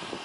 何?